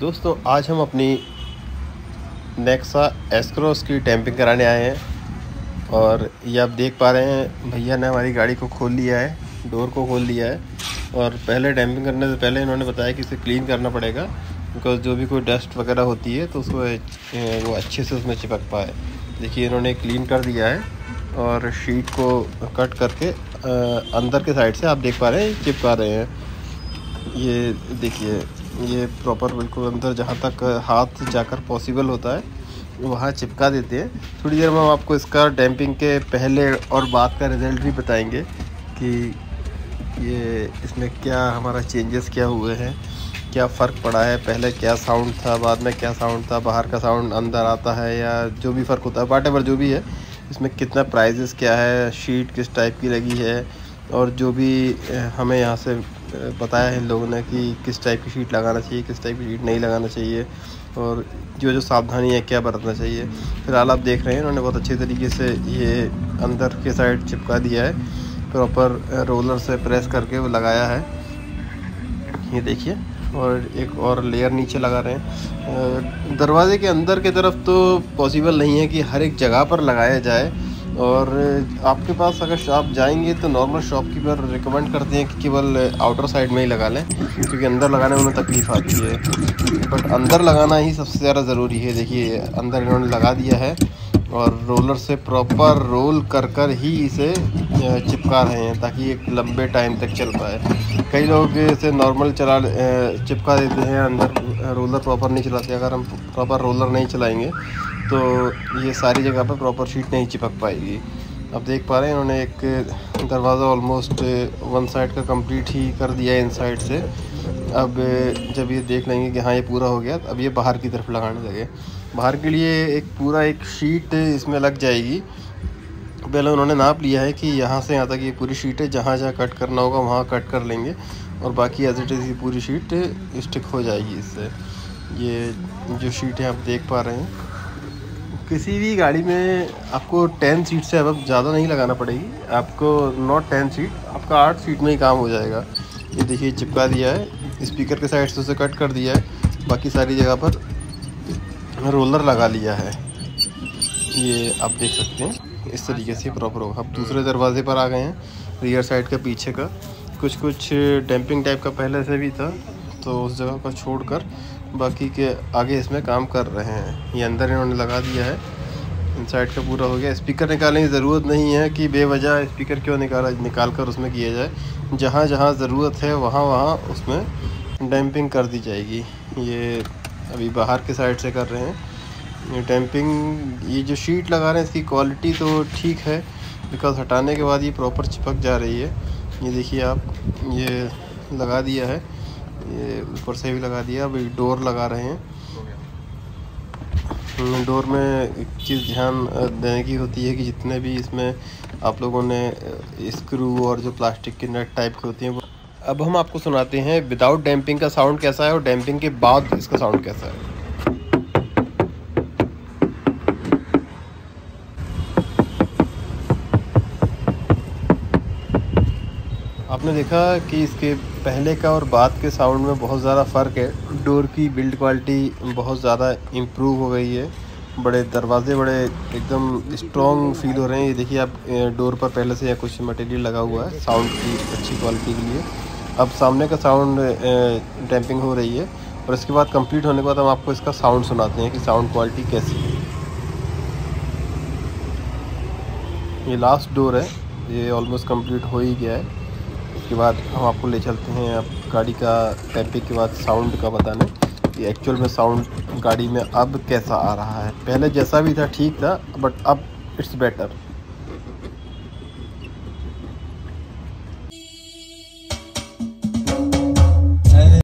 दोस्तों, आज हम अपनी नेक्सा एस्क्रोस की टैंपिंग कराने आए हैं। और ये आप देख पा रहे हैं, भैया ने हमारी गाड़ी को खोल लिया है डोर को खोल लिया है। और पहले डैम्पिंग करने से पहले इन्होंने बताया कि इसे क्लीन करना पड़ेगा बिकॉज़ जो भी कोई डस्ट वगैरह होती है तो उसको वो अच्छे से उसमें चिपक पाए। देखिए, इन्होंने क्लीन कर दिया है, और शीट को कट करके अंदर के साइड से आप देख पा रहे हैं, चिपका रहे हैं। ये देखिए ये प्रॉपर बिल्कुल अंदर जहाँ तक हाथ जाकर पॉसिबल होता है, वहाँ चिपका देते हैं। थोड़ी देर में हम आपको इसका डैम्पिंग के पहले और बाद का रिज़ल्ट भी बताएँगे कि ये इसमें क्या हमारा चेंजेस क्या हुए हैं, क्या फ़र्क पड़ा है, पहले क्या साउंड था, बाद में क्या साउंड था, बाहर का साउंड अंदर आता है या जो भी फ़र्क होता है वाट जो भी है, इसमें कितना प्राइजेस क्या है शीट किस टाइप की लगी है, और जो भी हमें यहाँ से बताया है इन लोगों ने कि किस टाइप की शीट लगाना चाहिए, किस टाइप की शीट नहीं लगाना चाहिए और जो जो सावधानी है, क्या बरतना चाहिए। फ़िलहाल आप देख रहे हैं उन्होंने बहुत अच्छे तरीके से ये अंदर के साइड चिपका दिया है। प्रॉपर रोलर से प्रेस करके वो लगाया है। ये देखिए, और एक और लेयर नीचे लगा रहे हैं। दरवाज़े के अंदर की तरफ़ तो पॉसिबल नहीं है कि हर एक जगह पर लगाया जाए। और आपके पास अगर आप जाएँगे तो नॉर्मल शॉपकीपर रिकमेंड करते हैं कि केवल आउटर साइड में ही लगा लें, क्योंकि अंदर लगाने में तकलीफ़ आती है। बट अंदर लगाना ही सबसे ज़्यादा ज़रूरी है। देखिए, अंदर इन्होंने लगा दिया है और रोलर से प्रॉपर रोल कर कर ही इसे चिपका रहे हैं, ताकि एक लंबे टाइम तक चल पाए। कई लोग इसे नॉर्मल चला चिपका देते हैं, अंदर रोलर प्रॉपर नहीं चलाते। अगर हम प्रॉपर रोलर नहीं चलाएँगे तो ये सारी जगह पर प्रॉपर शीट नहीं चिपक पाएगी। अब देख पा रहे हैं इन्होंने एक दरवाज़ा ऑलमोस्ट वन साइड का कंप्लीट ही कर दिया है इन साइड से। अब जब ये देख लेंगे कि हाँ ये पूरा हो गया, अब ये बाहर की तरफ़ लगाने लगे। बाहर के लिए एक पूरा एक शीट इसमें लग जाएगी। पहले उन्होंने नाप लिया है कि यहाँ से यहाँ तक ये पूरी शीट है, जहाँ जहाँ कट करना होगा वहाँ कट कर लेंगे और बाकी एज इट इज़ ये पूरी शीट स्टिक हो जाएगी इससे। ये जो शीट है, आप देख पा रहे हैं। किसी भी गाड़ी में आपको टेन सीट से अब ज़्यादा नहीं लगाना पड़ेगी। आपको नॉट टेन सीट आपका आठ सीट में ही काम हो जाएगा। ये देखिए, चिपका दिया है। स्पीकर के साइड से उसे कट कर दिया है। बाकी सारी जगह पर रोलर लगा लिया है। ये आप देख सकते हैं। इस तरीके से प्रॉपर होगा। अब दूसरे दरवाजे पर आ गए हैं रियर साइड का पीछे का। कुछ कुछ डैम्पिंग टाइप का पहले से भी था तो उस जगह को छोड़कर बाकी के आगे इसमें काम कर रहे हैं। ये अंदर इन्होंने लगा दिया है। इन साइड का पूरा हो गया। स्पीकर निकालने की ज़रूरत नहीं है कि बेवजह स्पीकर क्यों निकाला निकाल कर उसमें किया जाए। जहाँ जहाँ ज़रूरत है, वहाँ वहाँ उसमें डैम्पिंग कर दी जाएगी। ये अभी बाहर के साइड से कर रहे हैं। ये डैम्पिंग ये जो शीट लगा रहे हैं, इसकी क्वालिटी तो ठीक है, बिकॉज़ हटाने के बाद ये प्रॉपर चिपक जा रही है। ये देखिए आप, ये लगा दिया है। ये ऊपर से भी लगा दिया, अभी डोर लगा रहे हैं। डोर में एक चीज़ ध्यान देने की होती है कि जितने भी इसमें आप लोगों ने स्क्रू और जो प्लास्टिक के नट टाइप के होती हैं अब हम आपको सुनाते हैं विदाउट डैम्पिंग का साउंड कैसा है और डैम्पिंग के बाद इसका साउंड कैसा है। आपने देखा कि इसके पहले का और बाद के साउंड में बहुत ज़्यादा फ़र्क है। डोर की बिल्ड क्वालिटी बहुत ज़्यादा इम्प्रूव हो गई है। बड़े दरवाजे बड़े एकदम स्ट्रॉन्ग फील हो रहे हैं। ये देखिए आप डोर पर पहले से या कुछ मटेरियल लगा हुआ है साउंड की, अच्छी क्वालिटी के लिए। अब सामने का साउंड डैम्पिंग हो रही है और इसके बाद कंप्लीट होने के बाद हम आपको इसका साउंड सुनाते हैं कि साउंड क्वालिटी कैसी है। ये लास्ट डोर है। ये ऑलमोस्ट कंप्लीट हो ही गया है। उसके बाद हम आपको ले चलते हैं आप गाड़ी का टैपिक के बाद साउंड का बताने। कि एक्चुअल में साउंड गाड़ी में अब कैसा आ रहा है। पहले जैसा भी था, ठीक था बट अब इट्स बेटर